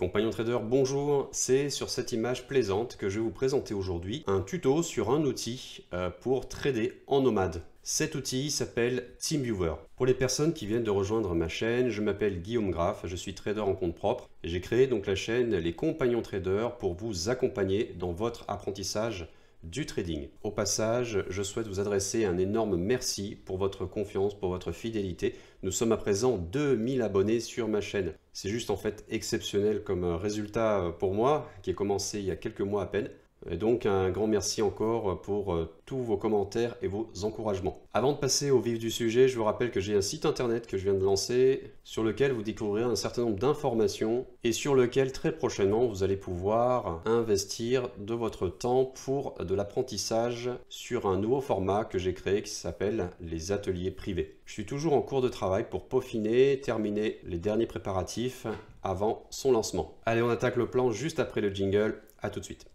Compagnon trader, bonjour, c'est sur cette image plaisante que je vais vous présenter aujourd'hui un tuto sur un outil euh, pour trader en nomade. Cet outil s'appelle TeamViewer. Pour les personnes qui viennent de rejoindre ma chaîne, je m'appelle Guillaume Graff, je suis trader en compte propre j'ai créé donc la chaîne Les Compagnons Traders pour vous accompagner dans votre apprentissage du trading. Au passage, je souhaite vous adresser un énorme merci pour votre confiance, pour votre fidélité. Nous sommes à présent 2000 abonnés sur ma chaîne. C'est juste en fait exceptionnel comme résultat pour moi, qui a commencé il y a quelques mois à peine. Et donc un grand merci encore pour euh, tous vos commentaires et vos encouragements. Avant de passer au vif du sujet, je vous rappelle que j'ai un site internet que je viens de lancer sur lequel vous découvrirez un certain nombre d'informations et sur lequel très prochainement vous allez pouvoir investir de votre temps pour de l'apprentissage sur un nouveau format que j'ai créé qui s'appelle les ateliers privés. Je suis toujours en cours de travail pour peaufiner, terminer les derniers préparatifs avant son lancement. Allez, on attaque le plan juste après le jingle. À tout de suite.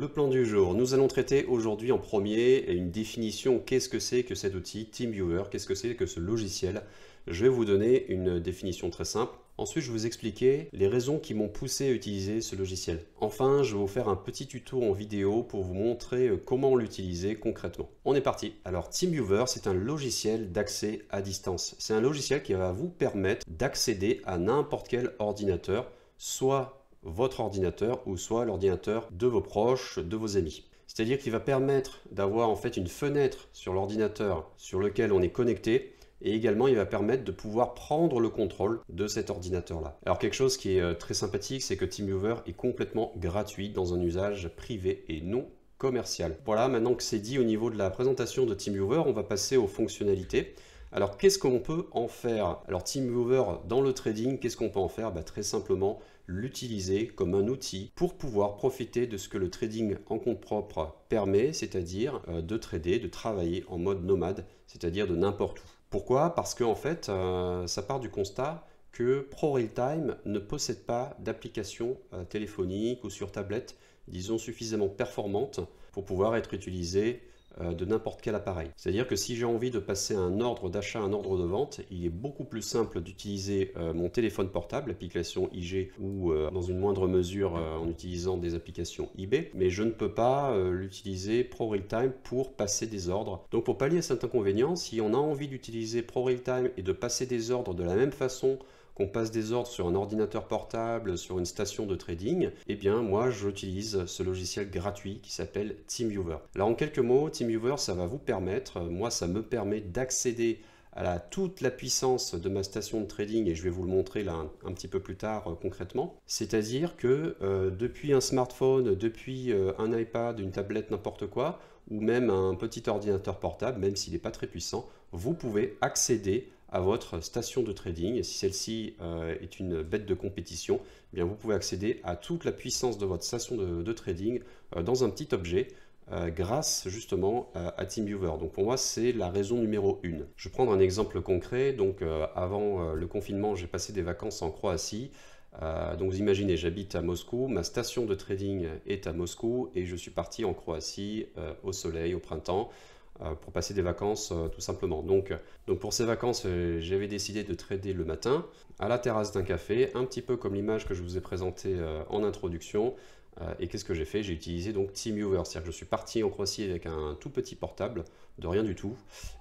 Le plan du jour, nous allons traiter aujourd'hui en premier une définition, qu'est-ce que c'est que cet outil TeamViewer, qu'est-ce que c'est que ce logiciel? Je vais vous donner une définition très simple. Ensuite, je vais vous expliquer les raisons qui m'ont poussé à utiliser ce logiciel. Enfin, je vais vous faire un petit tuto en vidéo pour vous montrer euh, comment l'utiliser concrètement. On est parti. Alors, TeamViewer, c'est un logiciel d'accès à distance. C'est un logiciel qui va vous permettre d'accéder à n'importe quel ordinateur, soit votre ordinateur ou soit l'ordinateur de vos proches, de vos amis. C'est-à-dire qu'il va permettre d'avoir en fait une fenêtre sur l'ordinateur sur lequel on est connecté et également il va permettre de pouvoir prendre le contrôle de cet ordinateur là. Alors quelque chose qui est euh, très sympathique c'est que TeamViewer est complètement gratuit dans un usage privé et non commercial. Voilà, maintenant que c'est dit au niveau de la présentation de TeamViewer, on va passer aux fonctionnalités. Alors qu'est-ce qu'on peut en faire? Alors TeamViewer dans le trading, qu'est-ce qu'on peut en faire? Bah, Très simplement l'utiliser comme un outil pour pouvoir profiter de ce que le trading en compte propre permet, c'est-à-dire euh, de trader, de travailler en mode nomade, c'est-à-dire de n'importe où. Pourquoi? Parce qu'en en fait, euh, ça part du constat que ProRealTime ne possède pas d'application euh, téléphonique ou sur tablette, disons suffisamment performante pour pouvoir être utilisée de n'importe quel appareil. C'est-à-dire que si j'ai envie de passer un ordre d'achat, un ordre de vente, il est beaucoup plus simple d'utiliser euh, mon téléphone portable, l'application IG, ou euh, dans une moindre mesure en utilisant des applications eBay, mais je ne peux pas l'utiliser ProRealTime pour passer des ordres. Donc pour pallier à cet inconvénient, si on a envie d'utiliser ProRealTime et de passer des ordres de la même façon qu'on passe des ordres sur un ordinateur portable, sur une station de trading, eh bien moi j'utilise ce logiciel gratuit qui s'appelle TeamViewer. Alors en quelques mots, TeamViewer ça va vous permettre, moi ça me permet d'accéder à toute la puissance de ma station de trading et je vais vous le montrer là un, petit peu plus tard euh, concrètement. C'est-à-dire que euh, depuis un smartphone, depuis euh, un iPad, une tablette, n'importe quoi, ou même un petit ordinateur portable, même s'il n'est pas très puissant, vous pouvez accéder à votre station de trading. Si celle-ci euh, est une bête de compétition, eh bien vous pouvez accéder à toute la puissance de votre station de, trading euh, dans un petit objet euh, grâce justement à TeamViewer. Donc pour moi, c'est la raison numéro une. Je vais prendre un exemple concret. Donc avant le confinement, j'ai passé des vacances en Croatie. donc vous imaginez, j'habite à Moscou, ma station de trading est à Moscou et je suis parti en Croatie au soleil, au printemps. Euh, pour passer des vacances euh, tout simplement. Donc, donc pour ces vacances, euh, j'avais décidé de trader le matin à la terrasse d'un café, un petit peu comme l'image que je vous ai présentée en introduction. Et qu'est-ce que j'ai fait? J'ai utilisé donc TeamViewer, c'est-à-dire que je suis parti en Croatie avec un tout petit portable, de rien du tout,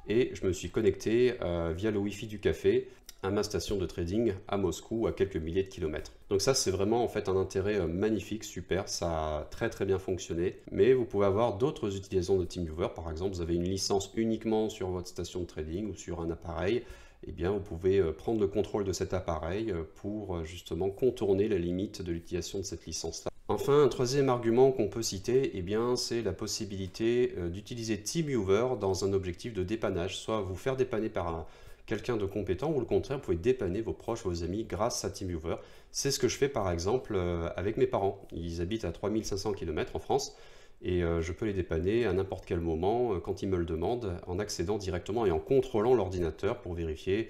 et je me suis connecté via le Wi-Fi du café à ma station de trading à Moscou, à quelques milliers de kilomètres. Donc ça, c'est vraiment en fait un intérêt euh, magnifique, super, ça a très très bien fonctionné. Mais vous pouvez avoir d'autres utilisations de TeamViewer. Par exemple, vous avez une licence uniquement sur votre station de trading ou sur un appareil. Eh bien, vous pouvez euh, prendre le contrôle de cet appareil euh, pour justement contourner la limite de l'utilisation de cette licence-là. Enfin, un troisième argument qu'on peut citer, eh c'est la possibilité d'utiliser TeamViewer dans un objectif de dépannage, soit vous faire dépanner par un, quelqu'un de compétent ou le contraire, vous pouvez dépanner vos proches, vos amis grâce à TeamViewer. C'est ce que je fais par exemple euh, avec mes parents. Ils habitent à 3500 km en France et euh, je peux les dépanner à n'importe quel moment euh, quand ils me le demandent en accédant directement et en contrôlant l'ordinateur pour vérifier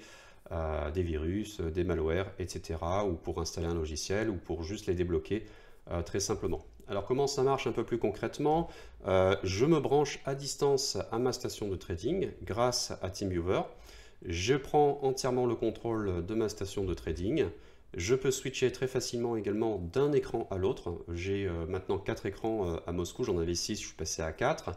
des virus, des malwares, etc. ou pour installer un logiciel ou pour juste les débloquer très simplement. Alors comment ça marche un peu plus concrètement? Euh, Je me branche à distance à ma station de trading grâce à TeamViewer. Je prends entièrement le contrôle de ma station de trading. Je peux switcher très facilement également d'un écran à l'autre. J'ai euh, maintenant 4 écrans euh, à Moscou, j'en avais 6, je suis passé à 4.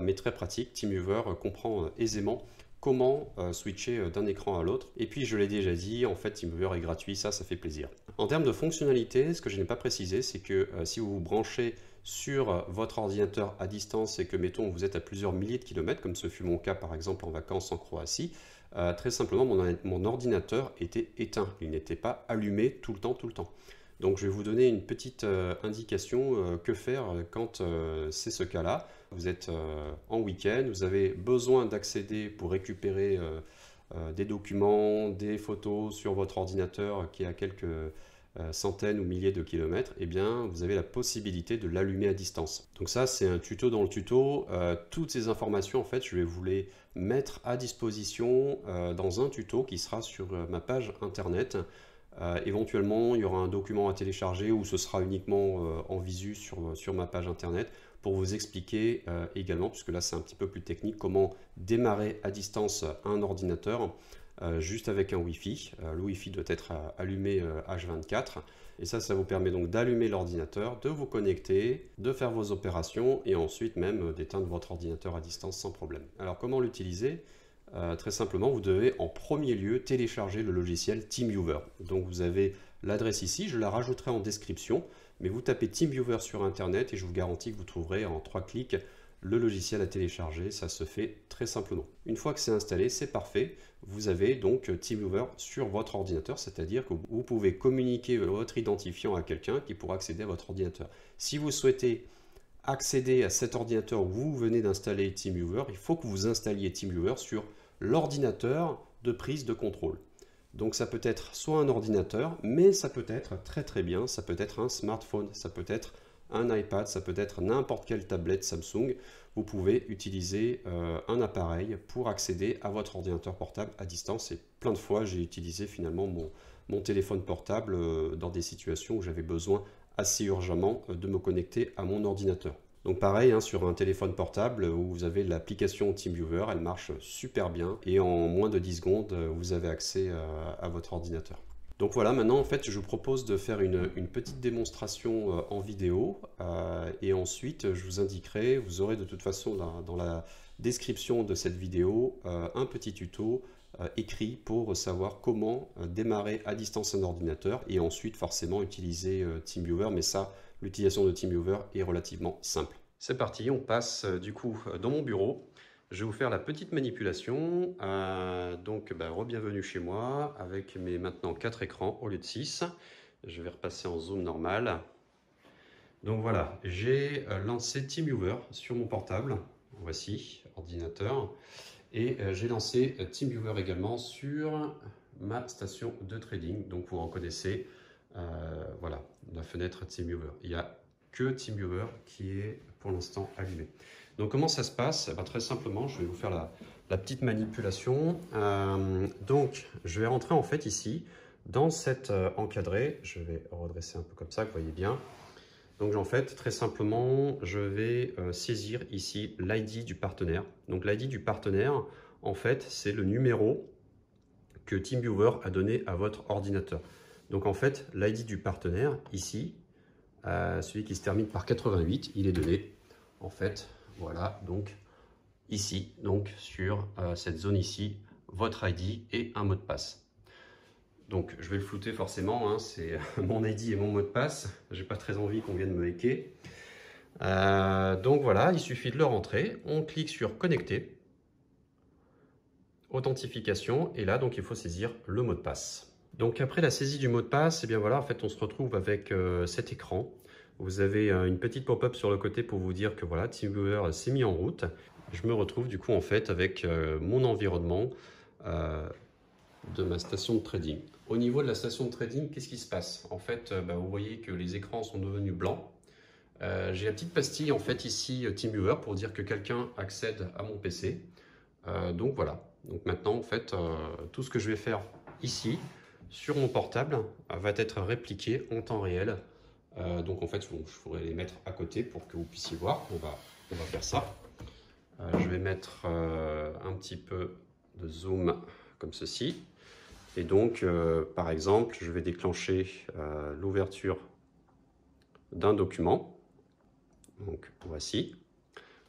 mais très pratique, TeamViewer comprend aisément comment switcher d'un écran à l'autre. Et puis je l'ai déjà dit, en fait TeamViewer est gratuit, ça, ça fait plaisir. En termes de fonctionnalité, ce que je n'ai pas précisé, c'est que euh, si vous vous branchez sur votre ordinateur à distance et que, mettons, vous êtes à plusieurs milliers de kilomètres, comme ce fut mon cas par exemple en vacances en Croatie, euh, très simplement, mon, ordinateur était éteint. Il n'était pas allumé tout le temps, tout le temps. Donc je vais vous donner une petite euh, indication que faire quand c'est ce cas-là. Vous êtes en week-end, vous avez besoin d'accéder pour récupérer euh, des documents, des photos sur votre ordinateur qui est à quelques euh, centaines ou milliers de kilomètres, eh bien, vous avez la possibilité de l'allumer à distance. Donc ça, c'est un tuto dans le tuto. Euh, toutes ces informations, en fait, je vais vous les mettre à disposition dans un tuto qui sera sur ma page internet. Éventuellement, il y aura un document à télécharger ou ce sera uniquement en visu sur, sur ma page internet pour vous expliquer euh, également, puisque là c'est un petit peu plus technique, comment démarrer à distance un ordinateur euh, juste avec un Wi-Fi. Euh, le Wi-Fi doit être allumé H24 et ça, ça vous permet donc d'allumer l'ordinateur, de vous connecter, de faire vos opérations et ensuite même d'éteindre votre ordinateur à distance sans problème. Alors comment l'utiliser? Très simplement, vous devez en premier lieu télécharger le logiciel TeamViewer. Donc vous avez l'adresse ici, je la rajouterai en description. Mais vous tapez TeamViewer sur Internet et je vous garantis que vous trouverez en trois clics le logiciel à télécharger. Ça se fait très simplement. Une fois que c'est installé, c'est parfait. Vous avez donc TeamViewer sur votre ordinateur, c'est-à-dire que vous pouvez communiquer votre identifiant à quelqu'un qui pourra accéder à votre ordinateur. Si vous souhaitez accéder à cet ordinateur où vous venez d'installer TeamViewer, il faut que vous installiez TeamViewer sur l'ordinateur de prise de contrôle. Donc ça peut être soit un ordinateur, mais ça peut être très très bien, ça peut être un smartphone, ça peut être un iPad, ça peut être n'importe quelle tablette Samsung. Vous pouvez utiliser euh, un appareil pour accéder à votre ordinateur portable à distance. Et plein de fois, j'ai utilisé finalement mon, téléphone portable euh, dans des situations où j'avais besoin assez urgemment euh, de me connecter à mon ordinateur. Donc pareil, hein, sur un téléphone portable où vous avez l'application TeamViewer, elle marche super bien et en moins de 10 secondes, vous avez accès euh, à, votre ordinateur. Donc voilà, maintenant en fait je vous propose de faire une, petite démonstration euh, en vidéo euh, et ensuite je vous indiquerai, vous aurez de toute façon dans la description de cette vidéo un petit tuto écrit pour savoir comment démarrer à distance un ordinateur et ensuite forcément utiliser TeamViewer, mais ça l'utilisation de TeamViewer est relativement simple. C'est parti, on passe euh, du coup euh, dans mon bureau. Je vais vous faire la petite manipulation. Euh, donc, bah, re-bienvenue chez moi avec mes maintenant 4 écrans au lieu de 6. Je vais repasser en zoom normal. Donc voilà, j'ai lancé TeamViewer sur mon portable. Voici, ordinateur. Et j'ai lancé TeamViewer également sur ma station de trading. Donc vous reconnaissez euh, voilà, la fenêtre TeamViewer. Il n'y a que TeamViewer qui est pour l'instant allumé. Donc comment ça se passe? Eh ben, Très simplement, je vais vous faire la, petite manipulation. Euh, donc je vais rentrer en fait ici dans cette euh, encadré. Je vais redresser un peu comme ça, vous voyez bien. Donc en fait, très simplement, je vais saisir ici l'ID du partenaire. Donc l'ID du partenaire, en fait, c'est le numéro que TeamViewer a donné à votre ordinateur. Donc en fait, l'ID du partenaire, ici, euh, celui qui se termine par 88, il est donné, en fait, voilà, donc ici, donc sur euh, cette zone ici, votre ID et un mot de passe. Donc je vais le flouter forcément, hein, c'est mon ID et mon mot de passe, j'ai pas très envie qu'on vienne me hacker. Euh, donc voilà, il suffit de le rentrer, on clique sur connecter, authentification, et là donc il faut saisir le mot de passe. Donc après la saisie du mot de passe, et eh bien voilà, en fait, on se retrouve avec euh, cet écran. Vous avez euh, une petite pop-up sur le côté pour vous dire que voilà, TeamViewer s'est mis en route. Je me retrouve du coup en fait avec mon environnement de ma station de trading. Au niveau de la station de trading, qu'est-ce qui se passe? En fait, bah, vous voyez que les écrans sont devenus blancs. J'ai la petite pastille en fait ici TeamViewer pour dire que quelqu'un accède à mon PC. donc voilà. Donc maintenant en fait, tout ce que je vais faire ici, sur mon portable va être répliqué en temps réel donc en fait, je pourrais les mettre à côté pour que vous puissiez voir. On on va faire ça. je vais mettre un petit peu de zoom comme ceci. Et donc, par exemple, je vais déclencher l'ouverture d'un document. Donc voici.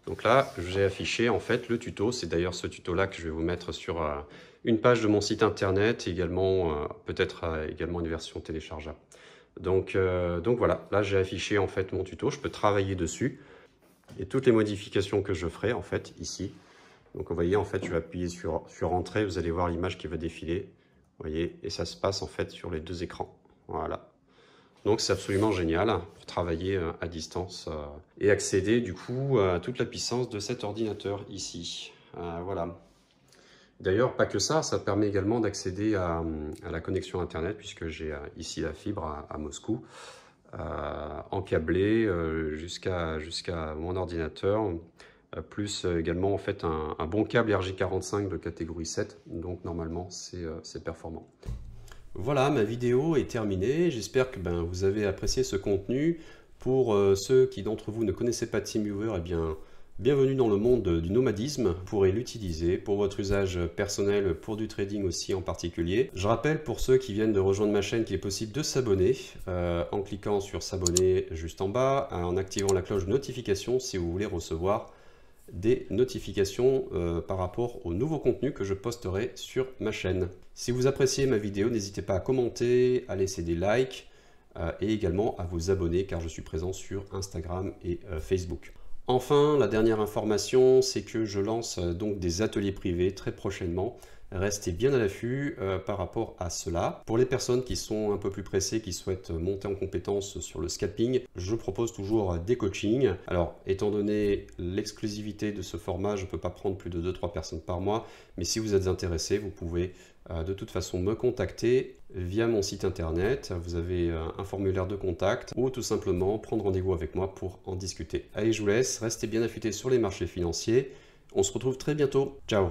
Donc là, j'ai affiché en fait le tuto. C'est d'ailleurs ce tuto-là que je vais vous mettre sur euh, une page de mon site internet, également euh, peut-être euh, également une version téléchargeable. Donc, donc voilà, là j'ai affiché en fait mon tuto. Je peux travailler dessus et toutes les modifications que je ferai en fait ici. Donc vous voyez en fait, je vais appuyer sur sur entrée. Vous allez voir l'image qui va défiler. Et ça se passe en fait sur les deux écrans. Voilà. Donc c'est absolument génial pour travailler euh, à distance euh, et accéder du coup à toute la puissance de cet ordinateur ici. Euh, voilà. D'ailleurs, pas que ça, ça permet également d'accéder à, la connexion Internet puisque j'ai ici la fibre à, Moscou, encablée jusqu'à jusqu'à mon ordinateur, plus également en fait un, bon câble RJ45 de catégorie 7, donc normalement c'est performant. Voilà, ma vidéo est terminée. J'espère que ben, vous avez apprécié ce contenu. Pour euh, ceux qui d'entre vous ne connaissaient pas TeamViewer, eh bien, bienvenue dans le monde du nomadisme. Vous pourrez l'utiliser pour votre usage personnel, pour du trading aussi en particulier. Je rappelle pour ceux qui viennent de rejoindre ma chaîne qu'il est possible de s'abonner euh, en cliquant sur s'abonner juste en bas, en activant la cloche de notification si vous voulez recevoir des notifications euh, par rapport aux nouveaux contenus que je posterai sur ma chaîne. Si vous appréciez ma vidéo, n'hésitez pas à commenter, à laisser des likes euh, et également à vous abonner car je suis présent sur Instagram et euh, Facebook. Enfin, la dernière information, c'est que je lance donc des ateliers privés très prochainement Restez bien à l'affût euh, par rapport à cela. Pour les personnes qui sont un peu plus pressées, qui souhaitent monter en compétence sur le scalping, je propose toujours des coachings. Alors, étant donné l'exclusivité de ce format, je ne peux pas prendre plus de 2-3 personnes par mois, mais si vous êtes intéressé, vous pouvez euh, de toute façon me contacter via mon site internet. Vous avez euh, un formulaire de contact ou tout simplement prendre rendez-vous avec moi pour en discuter. Allez, je vous laisse. Restez bien affûtés sur les marchés financiers. On se retrouve très bientôt. Ciao